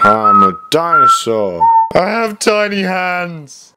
I'm a dinosaur. I have tiny hands.